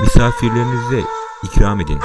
Misafirlerinize ikram edin.